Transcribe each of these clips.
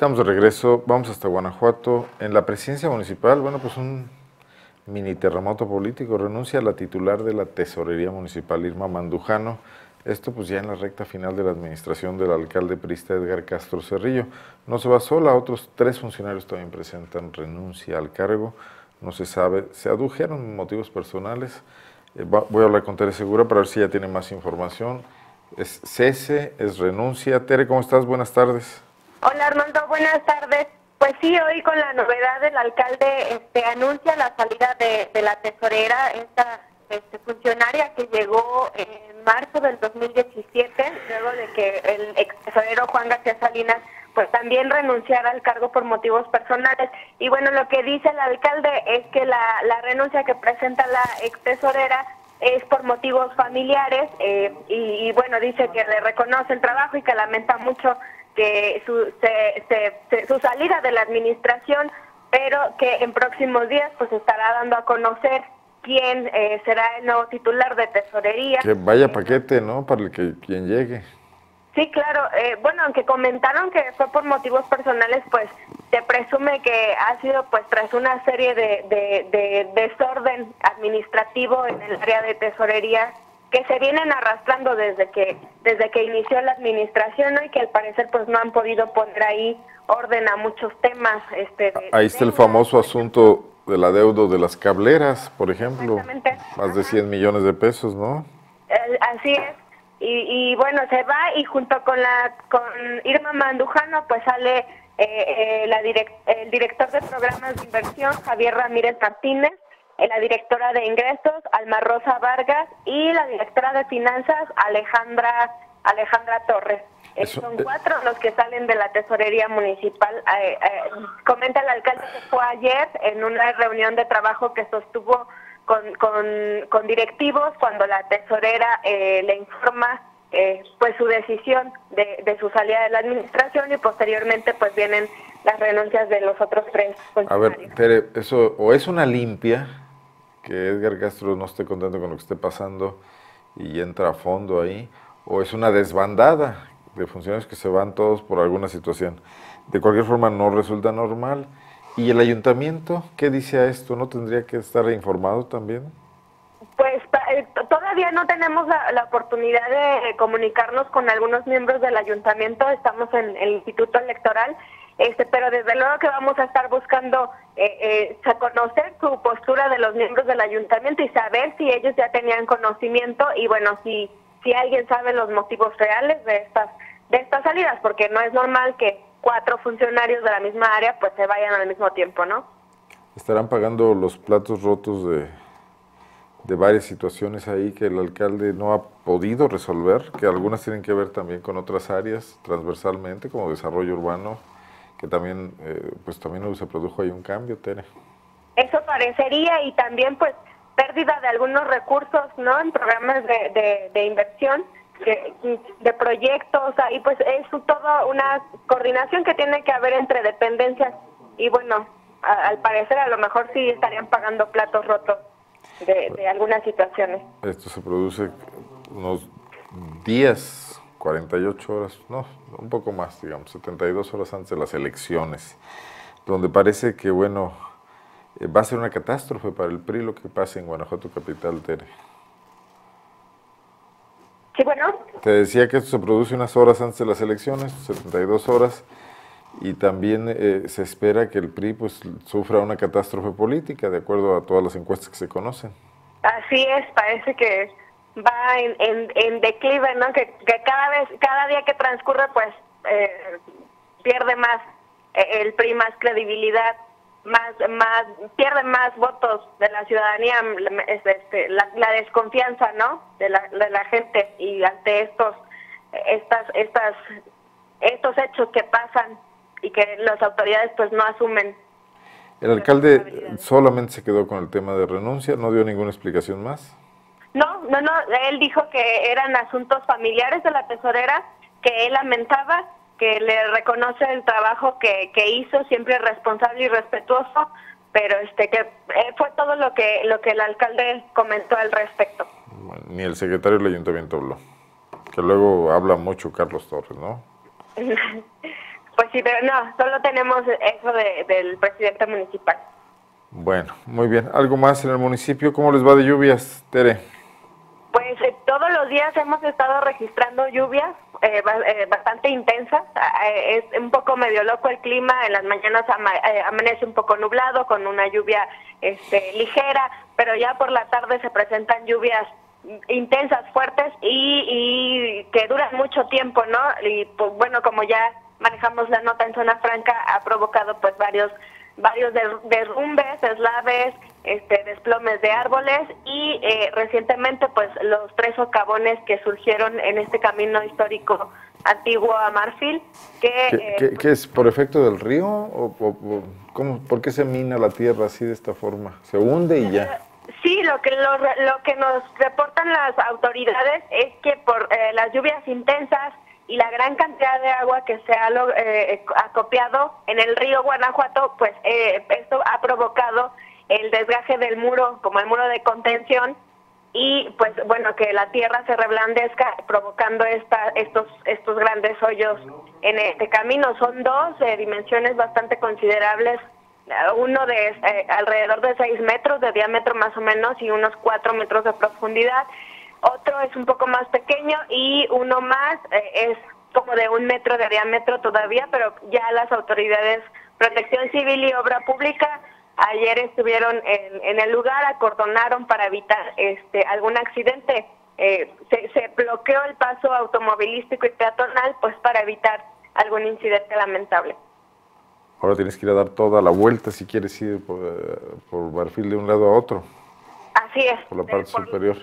Estamos de regreso, vamos hasta Guanajuato. En la presidencia municipal, bueno, pues un mini terremoto político, renuncia a la titular de la tesorería municipal, Irma Mandujano. Esto pues ya en la recta final de la administración del alcalde prista Edgar Castro Cerrillo. No se va sola, otros tres funcionarios también presentan renuncia al cargo. No se sabe, se adujeron motivos personales. Eh, voy a hablar con Tere Segura para ver si ya tiene más información. Es cese, es renuncia. Tere, ¿cómo estás? Buenas tardes. Hola Armando, buenas tardes. Pues sí, hoy con la novedad del alcalde este, anuncia la salida de, la tesorera, esta este, funcionaria que llegó en marzo del 2017, luego de que el ex tesorero Juan García Salinas pues también renunciara al cargo por motivos personales. Y bueno, lo que dice el alcalde es que la, la renuncia que presenta la ex tesorera es por motivos familiares eh, y, bueno, dice que le reconoce el trabajo y que lamenta mucho que su, su salida de la administración, pero que en próximos días pues estará dando a conocer quién eh, será el nuevo titular de tesorería. Que vaya paquete, ¿no? Para el que quien llegue. Sí, claro. Eh, bueno, aunque comentaron que fue por motivos personales, pues se presume que ha sido pues tras una serie de, de desorden administrativo en el área de tesorería que se vienen arrastrando desde que desde que inició la administración y que al parecer pues no han podido poner ahí orden a muchos temas este ahí está el famoso asunto del adeudo de las cableras por ejemplo. Más de 100 millones de pesos no así es. Y, bueno se va y junto con la con Irma Mandujano pues sale eh, eh, la el director de programas de inversión Javier Ramírez Martínez la directora de ingresos, Alma Rosa Vargas, y la directora de finanzas, Alejandra, Alejandra Torres. Eh, son eh, cuatro los que salen de la tesorería municipal. Eh, comenta el alcalde que fue ayer en una reunión de trabajo que sostuvo con, con, directivos cuando la tesorera le informa pues su decisión de, de, su salida de la administración y posteriormente pues vienen las renuncias de los otros tres A ver, Tere, eso o es una limpia que Edgar Castro no esté contento con lo que esté pasando y entra a fondo ahí, o es una desbandada de funcionarios que se van todos por alguna situación. De cualquier forma no resulta normal. ¿Y el ayuntamiento qué dice a esto? ¿No tendría que estar informado también? Pues eh, todavía no tenemos la, oportunidad de comunicarnos con algunos miembros del ayuntamiento, estamos en el Instituto Electoral este, pero desde luego que vamos a estar buscando eh, eh, conocer su de los miembros del ayuntamiento y saber si ellos ya tenían conocimiento y bueno, si, si alguien sabe los motivos reales de estas, de estas salidas, porque no es normal que cuatro funcionarios de la misma área pues se vayan al mismo tiempo, ¿no? Estarán pagando los platos rotos de, de varias situaciones ahí que el alcalde no ha podido resolver, que algunas tienen que ver también con otras áreas transversalmente, como desarrollo urbano, que también, eh, pues también se produjo ahí un cambio, Tere. Eso parecería y también pues pérdida de algunos recursos, ¿no? En programas de, de, inversión, de, de, proyectos, ahí pues es toda una coordinación que tiene que haber entre dependencias y bueno, al parecer a lo mejor sí estarían pagando platos rotos de, de algunas situaciones. Esto se produce unos días 48 horas, no, un poco más, digamos, 72 horas antes de las elecciones, donde parece que, bueno, eh, va a ser una catástrofe para el PRI lo que pase en Guanajuato capital, Tere. Sí, bueno. Te decía que esto se produce unas horas antes de las elecciones, 72 horas, y también eh, se espera que el PRI pues sufra una catástrofe política, de acuerdo a todas las encuestas que se conocen. Así es, parece que va en, en, declive, ¿no? Que, cada vez, cada día que transcurre, pues eh, pierde más eh, el PRI, más credibilidad, más, más, pierde más votos de la ciudadanía, este, la, desconfianza, ¿no? De la, de la gente y ante estos, estas, estas, estos hechos que pasan y que las autoridades pues no asumen. El alcalde solamente se quedó con el tema de renuncia, no dio ninguna explicación más. No, no, no, él dijo que eran asuntos familiares de la tesorera, que él lamentaba, que le reconoce el trabajo que, que hizo, siempre responsable y respetuoso, pero este que eh, fue todo lo que lo que el alcalde comentó al respecto. ni el secretario del ayuntamiento habló, que luego habla mucho Carlos Torres, ¿no? Pues sí, pero no, solo tenemos eso del presidente municipal. Bueno, muy bien. ¿Algo más en el municipio? ¿Cómo les va de lluvias, Tere? Pues eh, todos los días hemos estado registrando lluvias eh, eh, bastante intensas. Ah, es un poco medio loco el clima. En las mañanas amanece un poco nublado con una lluvia este, ligera, pero ya por la tarde se presentan lluvias intensas, fuertes y, y que duran mucho tiempo, ¿no? Y pues bueno, como ya manejamos la nota en zona franca, ha provocado pues varios varios derrumbes, eslaves, este, desplomes de árboles y eh, recientemente pues los tres socavones que surgieron en este camino histórico antiguo a Marfil. Que, ¿Qué, eh, es por efecto del río o, cómo, por qué se mina la tierra así de esta forma? ¿Se hunde y ya? Sí, lo que, lo, lo que nos reportan las autoridades es que por eh, las lluvias intensas, y la gran cantidad de agua que se ha eh, acopiado en el río Guanajuato, pues eh, esto ha provocado el desgaje del muro, como el muro de contención, y pues bueno, que la tierra se reblandezca, provocando esta, estos, estos grandes hoyos en este camino. Son dos de dimensiones bastante considerables, uno de eh, alrededor de 6 metros de diámetro más o menos y unos 4 metros de profundidad otro es un poco más pequeño y uno más eh, es como de un metro de diámetro todavía, pero ya las autoridades Protección Civil y Obra Pública ayer estuvieron en, el lugar, acordonaron para evitar este algún accidente. Eh, se, se bloqueó el paso automovilístico y peatonal pues para evitar algún incidente lamentable. Ahora tienes que ir a dar toda la vuelta si quieres ir por, eh, por Barfil de un lado a otro. Así es. Por la parte superior.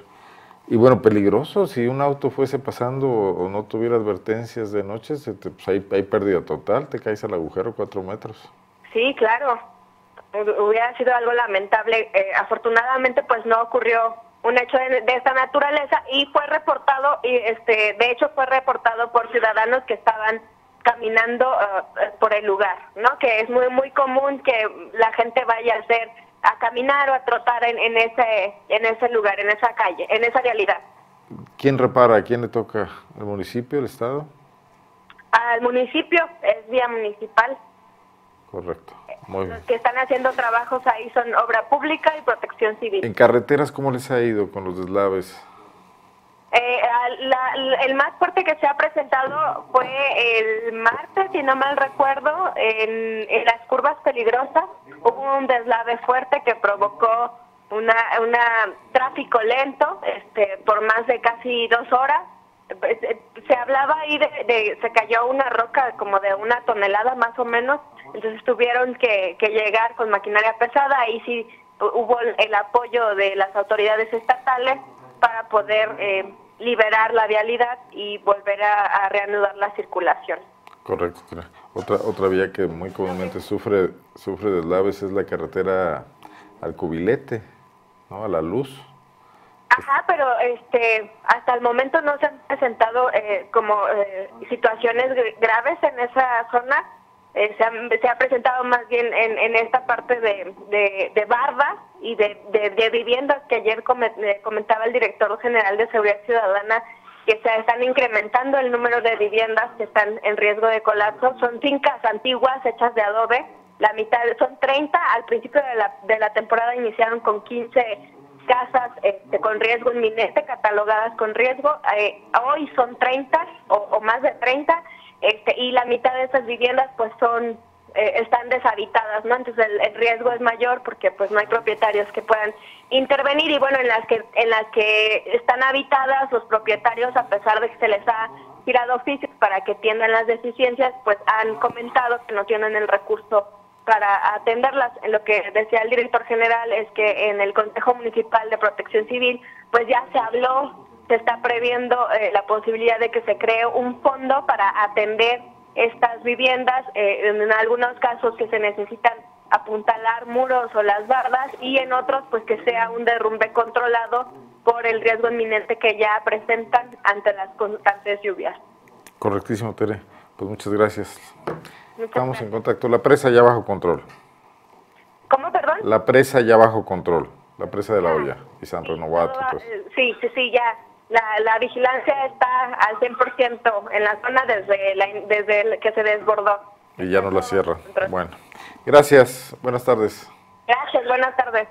Y bueno, peligroso, si un auto fuese pasando o no tuviera advertencias de noche, pues hay, pérdida total, te caes al agujero cuatro metros. Sí, claro, hubiera sido algo lamentable. Eh, afortunadamente, pues no ocurrió un hecho de, esta naturaleza y fue reportado, y este, de hecho fue reportado por ciudadanos que estaban caminando eh, por el lugar, ¿no? Que es muy muy común que la gente vaya a hacer a caminar o a trotar en, en, ese, en ese lugar, en esa calle, en esa realidad. ¿Quién repara? ¿A quién le toca? ¿Al municipio, el Estado? Al municipio, es vía municipal. Correcto. Muy Los que están haciendo trabajos ahí son obra pública y protección civil. ¿En carreteras cómo les ha ido con los deslaves? Eh, el más fuerte que se ha presentado fue el martes, si no mal recuerdo, en, las curvas peligrosas. Hubo un deslave fuerte que provocó una, una tráfico lento este, por más de casi dos horas. Pues, eh, se hablaba ahí de, se cayó una roca como de una tonelada más o menos, entonces tuvieron que, que llegar con maquinaria pesada. Ahí sí hubo el apoyo de las autoridades estatales para poder eh, liberar la vialidad y volver a, reanudar la circulación. Correcto. Otra otra vía que muy comúnmente sufre sufre deslaves es la carretera al cubilete, ¿no? A la luz. Ajá, pero este hasta el momento no se han presentado eh, como eh, situaciones graves en esa zona eh, se, ha, presentado más bien en, esta parte de, de, y de, viviendas que ayer eh, comentaba el director general de Seguridad Ciudadana que se están incrementando el número de viviendas que están en riesgo de colapso. Son fincas antiguas hechas de adobe, la mitad son 30, al principio de la, de la temporada iniciaron con 15 casas este, con riesgo inminente, catalogadas con riesgo, eh, hoy son 30 o, o más de 30 este, y la mitad de esas viviendas pues son eh, están deshabitadas, ¿no? Entonces el, riesgo es mayor porque pues no hay propietarios que puedan intervenir y bueno, en las que en las que están habitadas los propietarios a pesar de que se les ha tirado oficios para que atiendan las deficiencias, pues han comentado que no tienen el recurso para atenderlas. En lo que decía el director general es que en el Consejo Municipal de Protección Civil pues ya se habló se está previendo eh, la posibilidad de que se cree un fondo para atender estas viviendas, eh, en algunos casos que se necesitan apuntalar muros o las bardas y en otros pues que sea un derrumbe controlado por el riesgo inminente que ya presentan ante las constantes lluvias. Correctísimo, Tere. Pues muchas gracias. Estamos en contacto. La presa ya bajo control. ¿Cómo, perdón? La presa ya bajo control. La presa de la olla y San Renovato. Pues. Sí, sí, sí, ya la, la vigilancia está al 100% en la zona desde, la, desde el que se desbordó. Y ya no la cierran. Bueno, gracias. Buenas tardes. Gracias, buenas tardes.